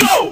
go!